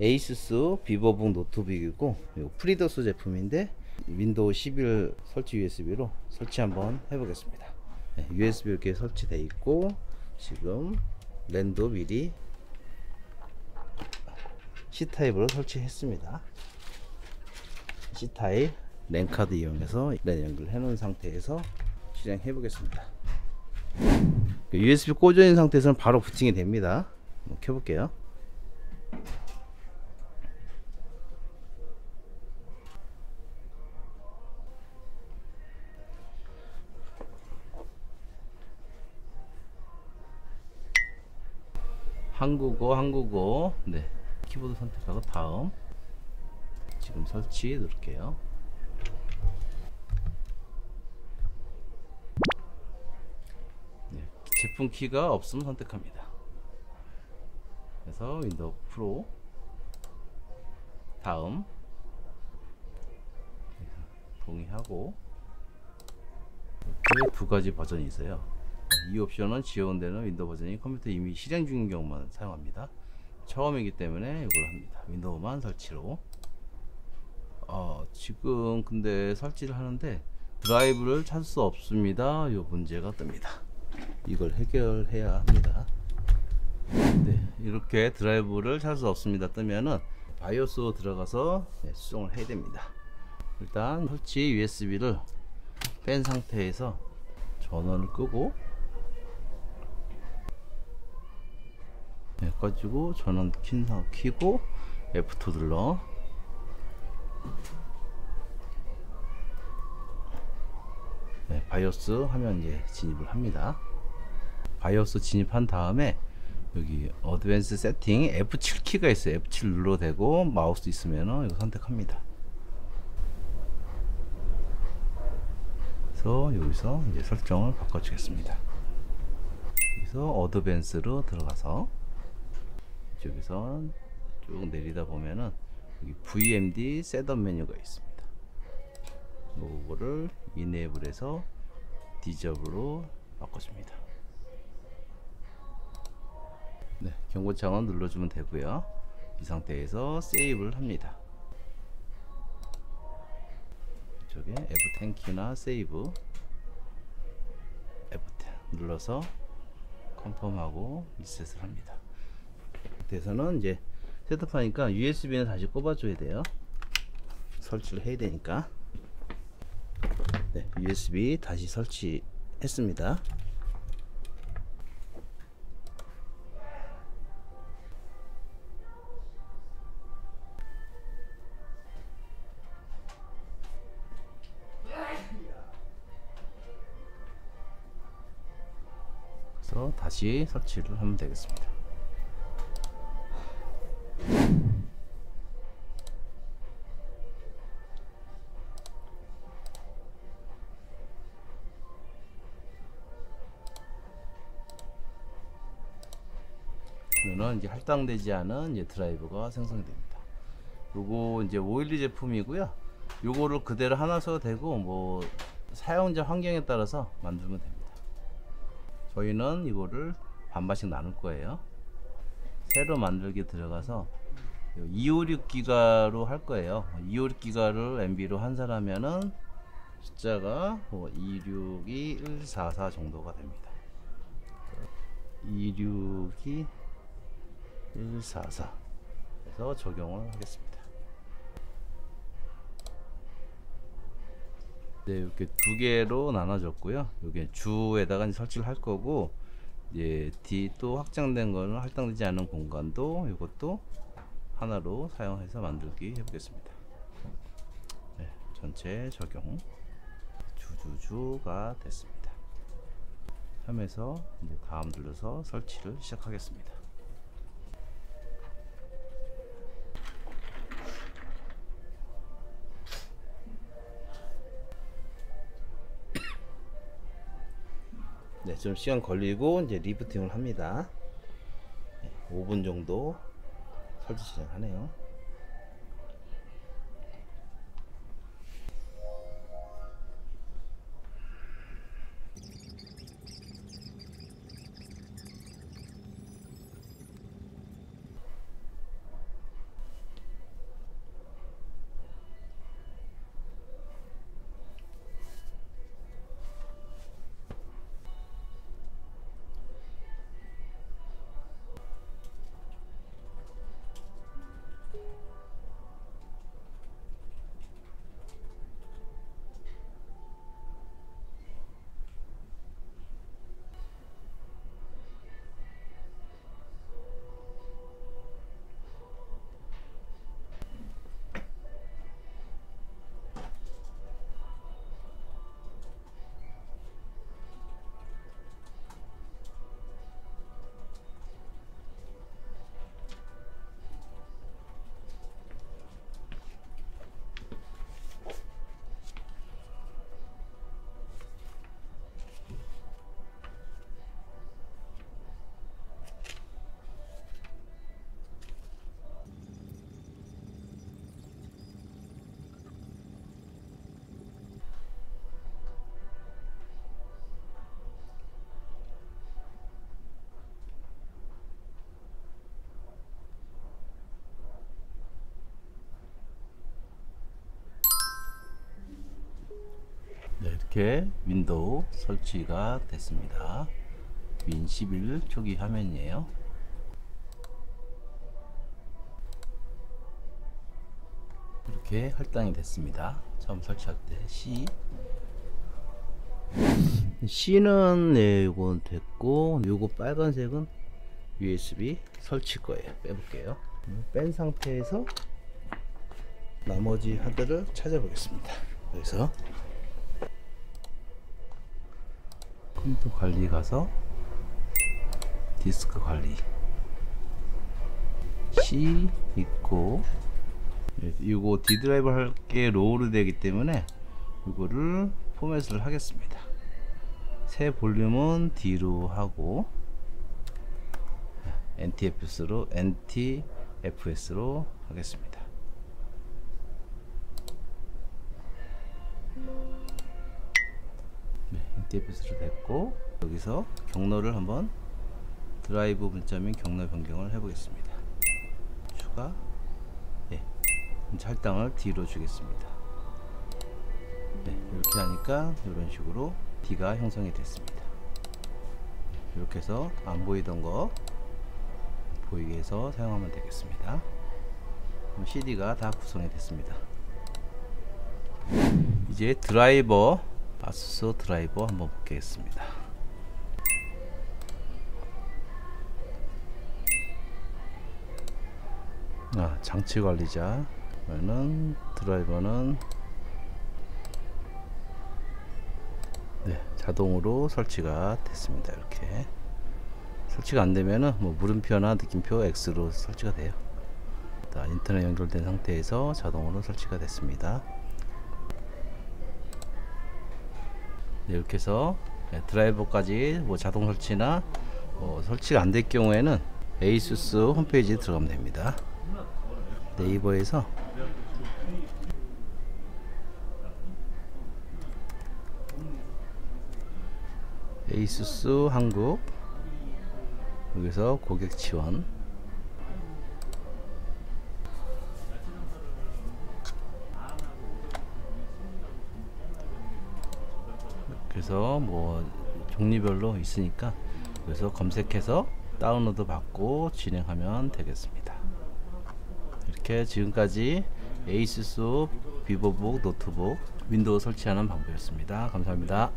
에이수스 Vivobook 노트북이고 FreeDOS 제품인데 윈도우 11 설치 USB로 설치 한번 해보겠습니다. 네, USB 이렇게 설치되어 있고 지금 랜도 미리 C타입으로 설치했습니다. C타입 랜카드 이용해서 랜 연결 해 놓은 상태에서 실행해 보겠습니다. USB 꽂아 있는 상태에서는 바로 부팅이 됩니다. 한번 켜볼게요. 한국어 한국어. 네. 키보드 선택하고 다음. 지금 설치 누를게요. 네, 제품 키가 없으면 선택합니다. 그래서 윈도우 프로. 다음. 동의하고. 두 가지 버전이 있어요 이 옵션은 지원되는 윈도우 버전이 컴퓨터 이미 실행 중인 경우만 사용합니다. 처음이기 때문에 이걸 합니다. 윈도우만 설치로. 어, 지금 근데 설치를 하는데 드라이브를 찾을 수 없습니다. 이 문제가 뜹니다. 이걸 해결해야 합니다. 네, 이렇게 드라이브를 찾을 수 없습니다. 뜨면은 바이오스 들어가서 네, 수정을 해야 됩니다. 일단 설치 USB를 뺀 상태에서 전원을 끄고 네, 꺼지고 전원 킨상 키고 F2 눌러. 네, BIOS 하면 이제 진입을 합니다. BIOS 진입한 다음에 여기 advanced 세팅 F7 키가 있어요. F7 눌러 대고 마우스 있으면 이거 선택합니다. 그래서 여기서 이제 설정을 바꿔주겠습니다. 여기서 advanced로 들어가서 이쪽에서 쭉 내리다 보면은 여기 VMD setup 메뉴가 있습니다. 요거를 이네이블 해서 디저브로 바꿔줍니다. 네, 경고창은 눌러주면 되고요. 이 상태에서 세이브를 합니다. 이쪽에 F10 키나 세이브 F10 눌러서 컨펌하고 리셋을 합니다. 돼서는 이제 셋업하니까 USB는 다시 꼽아줘야 돼요. 설치를 해야 되니까. 네, USB 다시 설치했습니다. 다시 설치를 하면 되겠습니다. 그러면 이제 할당되지 않은 이제 드라이브가 생성됩니다. 요거 이제 오일리 제품이고요. 요거를 그대로 하나 써도 되고 뭐 사용자 환경에 따라서 만들면 됩니다. 저희는 이거를 반반씩 나눌 거예요. 새로 만들기 들어가서 256 기가로 할 거예요. 256 기가를 MB로 한사람면은 숫자가 뭐 262, 144 정도가 됩니다. 262 144 해서 적용을 하겠습니다. 네, 이렇게 두 개로 나눠졌고요. 이게 주에다가 설치를 할 거고 이제 D 또 확장된 거는 할당되지 않은 공간도 이것도 하나로 사용해서 만들기 해보겠습니다. 네, 전체 적용 주주주가 됐습니다. 하면서 이제 다음 눌러서 설치를 시작하겠습니다. 좀 시간 걸리고 이제 리프팅을 합니다. 네, 5분 정도 설치 진행하네요. 이렇게 윈도우 설치가 됐습니다. 윈11 초기 화면이에요. 이렇게 할당이 됐습니다. 처음 설치할 때 C C는 네 요건 됐고 요거 빨간색은 USB 설치 거예요. 빼볼게요. 뺀 상태에서 나머지 하드를 찾아보겠습니다. 그래서 컴퓨터 관리 가서 디스크 관리 C 있고 예, 이거 D 드라이브 할 게 RAW로 되기 때문에 이거를 포맷을 하겠습니다. 새 볼륨은 D로 하고 NTFS로 NTFS로 하겠습니다. 네, NTFS로 됐고 여기서 경로를 한번 드라이브 문자민 경로 변경을 해보겠습니다. 추가 예, 할당을 D로 주겠습니다. 네, 이렇게 하니까 이런 식으로 D가 형성이 됐습니다. 이렇게 해서 안 보이던 거 보이게 해서 사용하면 되겠습니다. CD가 다 구성이 됐습니다. 이제 드라이버 아수스 드라이버 한번 보겠습니다. 아, 장치 관리자 그러면 드라이버는 네, 자동으로 설치가 됐습니다. 이렇게 설치가 안 되면은 뭐 물음표나 느낌표 X로 설치가 돼요. 인터넷 연결된 상태에서 자동으로 설치가 됐습니다. 네, 이렇게 해서 네, 드라이버까지 뭐 자동 설치나 뭐 설치가 안 될 경우에는 에이수스 홈페이지에 들어가면 됩니다. 네이버에서. 에이수스 한국. 여기서 고객 지원 그래서 뭐 종류별로 있으니까 그래서 검색해서 다운로드 받고 진행하면 되겠습니다. 이렇게 지금까지 에이수스 Vivobook 노트북 윈도우 설치하는 방법이었습니다. 감사합니다.